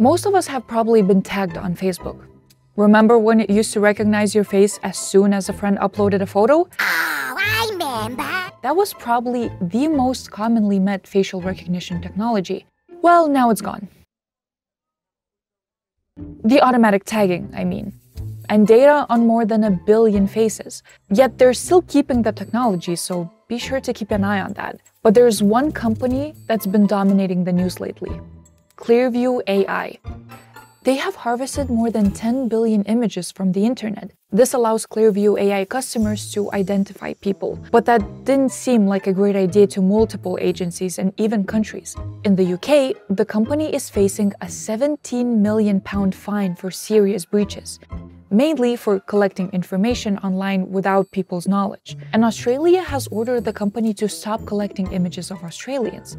Most of us have probably been tagged on Facebook. Remember when it used to recognize your face as soon as a friend uploaded a photo? Oh, I remember. That was probably the most commonly met facial recognition technology. Well, now it's gone. The automatic tagging, I mean. And data on more than a billion faces. Yet they're still keeping the technology, so be sure to keep an eye on that. But there's one company that's been dominating the news lately Clearview AI. They have harvested more than 10 billion images from the internet. This allows Clearview AI customers to identify people, but that didn't seem like a great idea to multiple agencies and even countries. In the UK, the company is facing a 17 million pound fine for serious breaches mainly for collecting information online without people's knowledge. And Australia has ordered the company to stop collecting images of Australians.